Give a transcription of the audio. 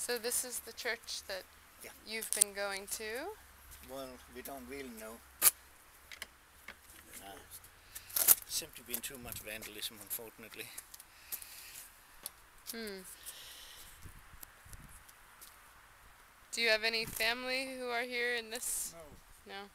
So this is the church that Yeah. you've been going to. Well, we don't really know. Uh, simply been too much vandalism, unfortunately. Hmm. Do you have any family who are here in this? No, No.